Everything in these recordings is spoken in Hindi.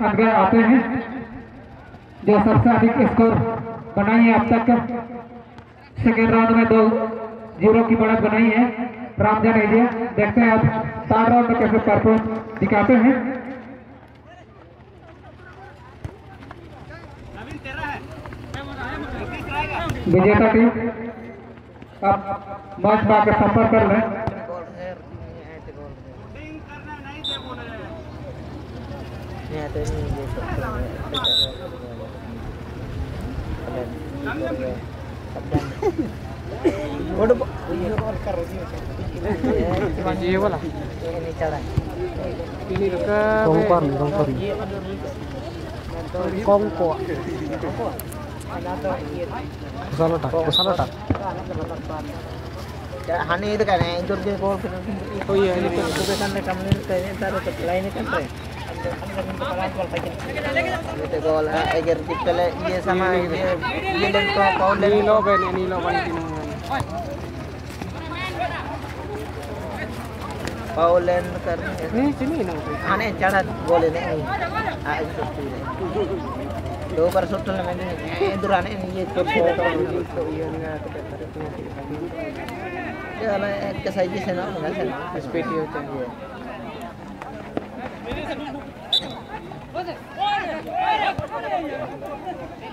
अनगढ़ आते हैं। जो सबसे अधिक स्कोर बनाई है अब तक। सेकेंड राउंड में दो ज़ीरो की बढ़त बनाई है। रामजन एजिया देखते हैं अब थर्ड राउंड में कैसे परफॉर्म दिखाते हैं। विजेता टीम अब मंच में आकर संपर्क कर लें। ini itu ini Waduh, ini bola. Eh. Ini Hani itu kan, dia kau. Oh iya, ini kan. mereka menurut taruh ke lain kan. Itu gol agar dipele iya sama iya iya dan kau kau dan ini lo ben ini lo balik ini Paulen kan ini sini nang aneh cara gol ini ah itu दो बार चलने में नहीं दुराने नहीं ये तो nak ये वाला एक के साइज़ से ना सर SPT होता है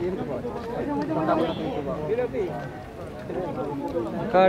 ini ko. Ka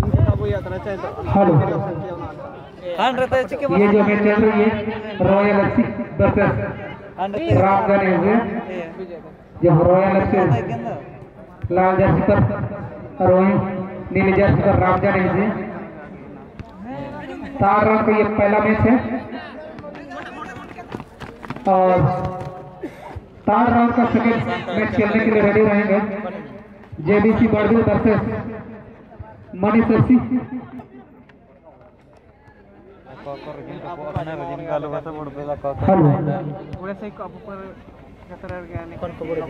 to. Hello. हाँ है ये जो मैच चल रही है रॉयल एफसी वर्सेस हाँ। रामगढ़ एजे जो। रॉयल एफसी लाल जर्सी पर रोहित नीली जर्सी पर रामगढ़ एजे चार रन का ये पहला मैच है। और चार राउंड का सेकेंड मैच खेलने के लिए रेडी रहेंगे। जेबीसी बड़बिल वर्सेस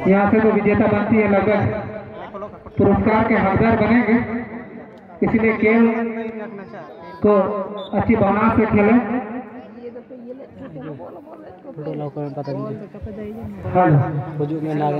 यहाँ से तो विजेता बनती है लगभग पुरस्कार के हकदार बनेंगे इसलिए खेल को अच्छी भावना से खेलें। हाँ। बजू में लागे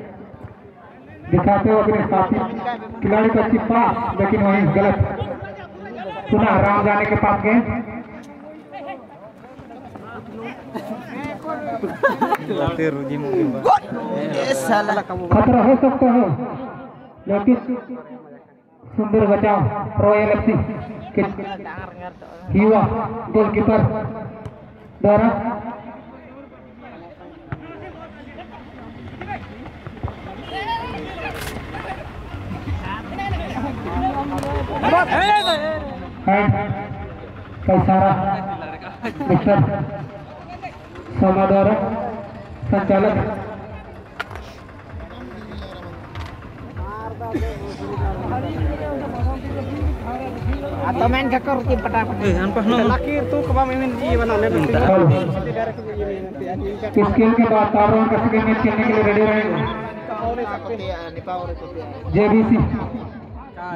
दिखाते हो अपने साथी खिलाड़ी को अच्छी पास लेकिन वहीं गलत। पुनः राम जाने के पास गए? खतरा हो सकता है। लेकिन सुंदर बचाव रॉयल एफसी के युवा गोलकीपर द्वारा हैंड का इशारा मिस्टर सोमा द्वारा संचालक Atau main. Eh, laki itu kebam ini di mana nih Minta. nanti direct ke ini nanti ini इस खेल के बाद तारों का सेकेंड मैच खेलने के लिए रेडी रहेंगे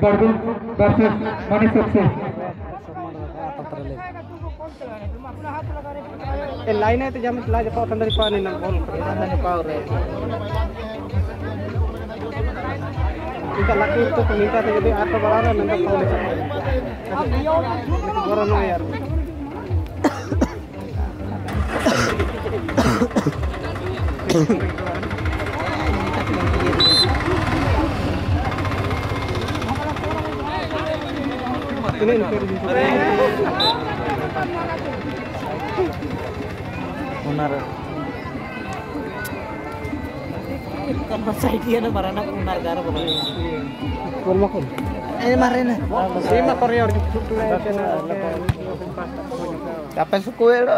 बर्दुन वर्सेस मनीष सबसे ए लाइन है तो जम चला जा पाओ अंदर पानी ना बोल अंदर पाओ इसका लकी तो मीटर से यदि आठ बड़ा रहा ना पाओ ले ఉన్నారు Masay ano para na kung nagara ko. Kung mo ko. Ay marin. Si ma koryo. Tapos ko era. Tapos ko era.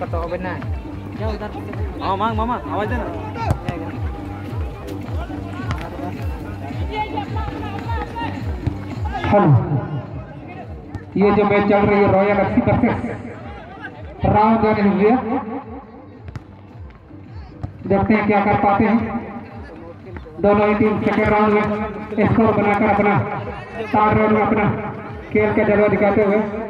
Yang kata benar. Oh, mang, mama, आवाज़ देना. हेलो ये जो मैच चल रही है रॉयल एफसी वर्सेस राव जान इंडिया देखते हैं क्या कर पाते हैं दोनों ही टीम सेकेंड राउंड में स्कोर बनाकर अपना चार राउंड में अपना खेल का जलवा दिखाते हुए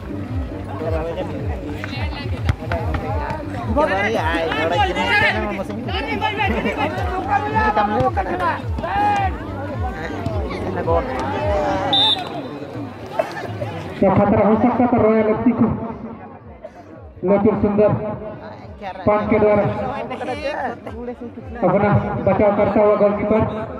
क्या खतरा हो सकता था रॉयल एफसी को लेकिन सुंदर पंच के द्वारा अपना बचाव करता हुआ goalkeeper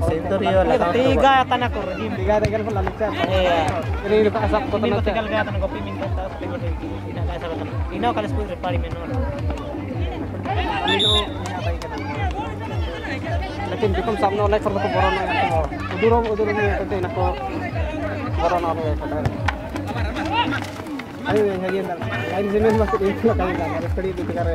semua lagi dia. Ayo na lah. Tiga tan aku regim. Tiga tegal pun lalu chat. Iya. Ini di pasak kota Ini na tinggal gaya tan kopi minta tahu tinggal di ina kaya sahabat. Ina kali sepuluh repari menor. Lekin jukum samno oleh serta boron na ko. Uduro uduro ni ito na ko. Boron na ko kata. Ayo yang ngayon. Lain zemen masuk itu lah kali lah. Sekali itu kare.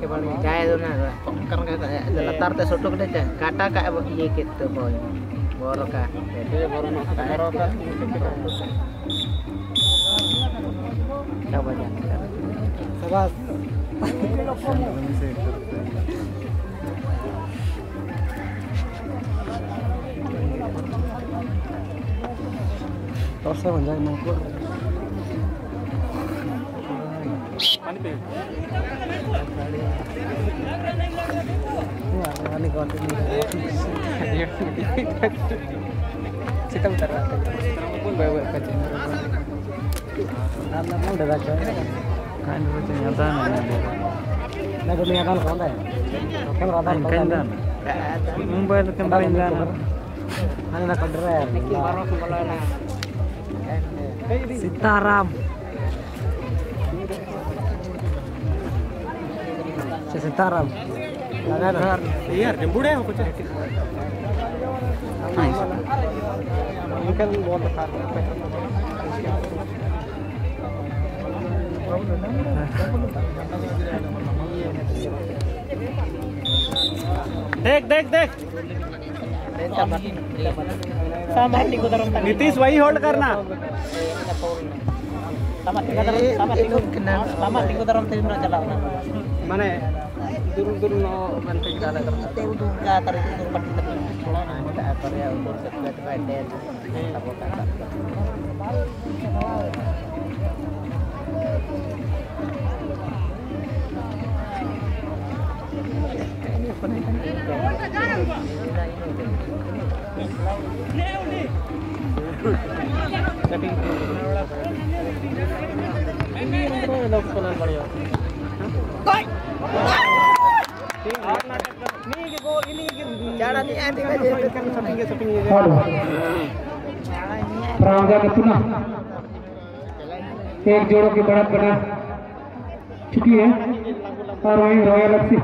केवल जाए तो ना coba. kita putar Sitaram. Si Sitaram. Langar. Iya, dembude ako kucha. Nice. Mungkin bol besar. देख देख देख Sama di kutaran tadi. Nitish वही होल्ड करना sama di kutaran sama di kutaran tadi mana jalan. माने turun-turun kita kada kerja teu tu ka tarik turun pati tapi ada ya, untuk sekolah itu ada राजा पुनः एक जोड़ों की बढ़त बना चुकी है। और वहीं रॉयल एफसी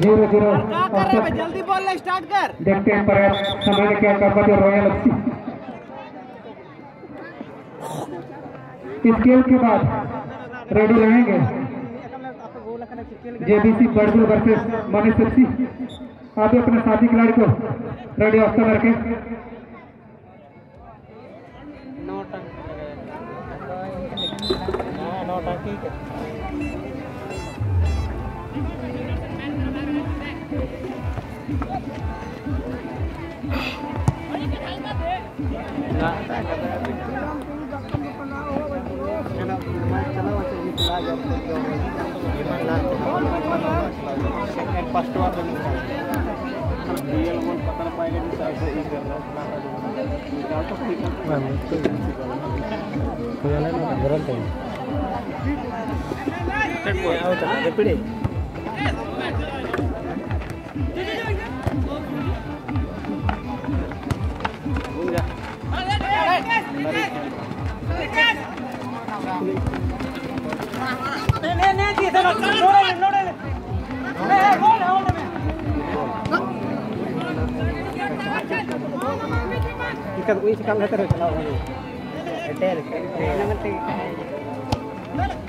ज़ीरो ज़ीरो। जल्दी बोलना स्टार्ट कर। देखते हैं प्रयास समय ने क्या कर पाते रॉयल एफसी इस खेल के बाद रेडी रहेंगे। JBC Badgul versus Manish FC आप अपने साथी खिलाड़ी को रेडी अवस्था में रखें। pagi Enggak, enggak, ada berhenti. எப்படி ఇక్కడ ఉయ్యి కమ్ హెతరు చలావు అంటే అంటే అంటే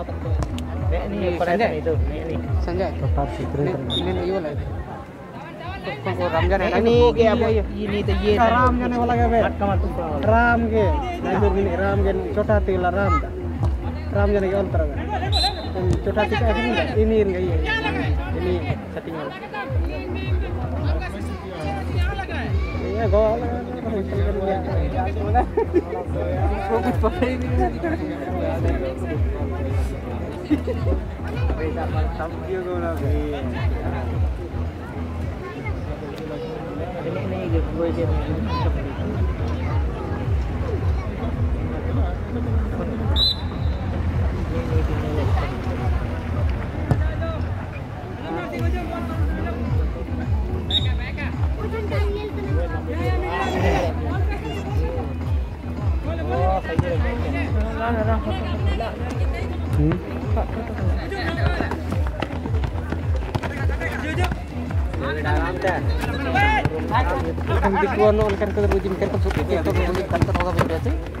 ini kolesan itu, nek ini. Sanjay. Tetap sikri. Nek ini wala. Kongko ini? Ini ini ini. bây giờ còn sống chưa cô là vì cái này được vui thì mình Bueno, el canto de Rubin, canto de Rubin, canto de Rubin, canto de Rubin, canto de Rubin.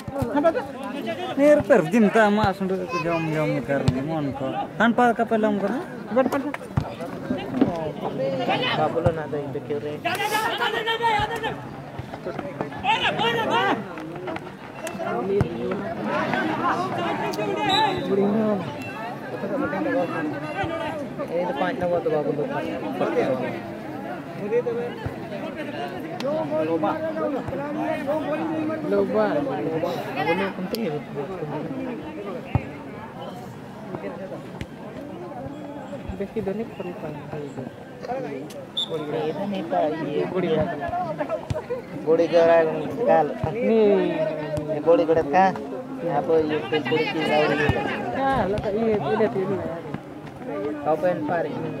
Nih per cinta mas untuk ke jam jam karena mon kok tanpa kapelam kan Kak belum ada yang dikirim. Ini depan nama tu bagus tu. Loba. lupa, lupa, lupa, lupa, Besi doni lupa, lupa, Ini lupa, lupa, lupa, lupa, lupa, lupa, lupa, lupa, lupa, lupa, Apa lupa, lupa, lupa, lupa, lupa, lupa, ini lupa, lupa, Kau pengen lupa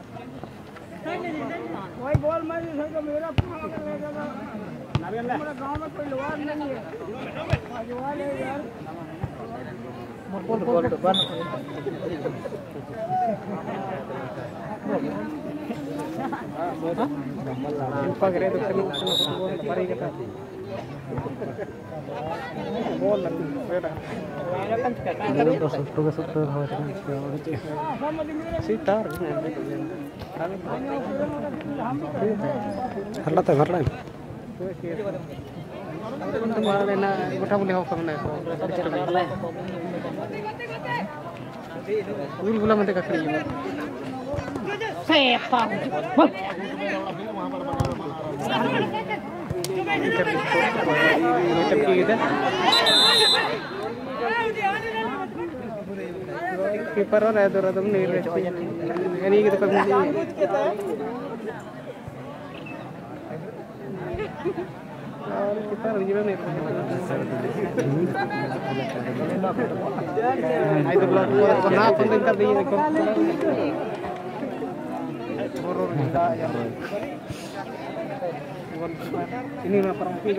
pen par ini. Bol depan. Pagre itu kena kena bol pari kata. Bol nanti. Beda. Sitar. हल्ला तो हल्ला तुम्हाला लेना मोठा मुली हो करना है उल गुला मध्ये का खेळली पेपर और है तुम नहीं रहती यानी कि ಪೇಪರ್ ಅದರ kita gimana itu? Nah itu belum pernah penting tadi ini. Horor kita ini mah perang ini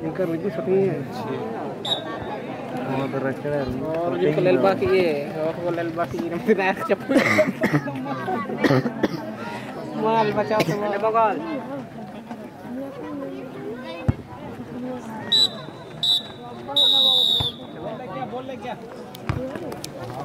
ini kalau ini ini minta ini mau terakhir Oh, rujuk ke lel baki ye. Oh, ke lel baki ini mesti naik cepat. Mal baca semua. Ada bakal. बोल ले क्या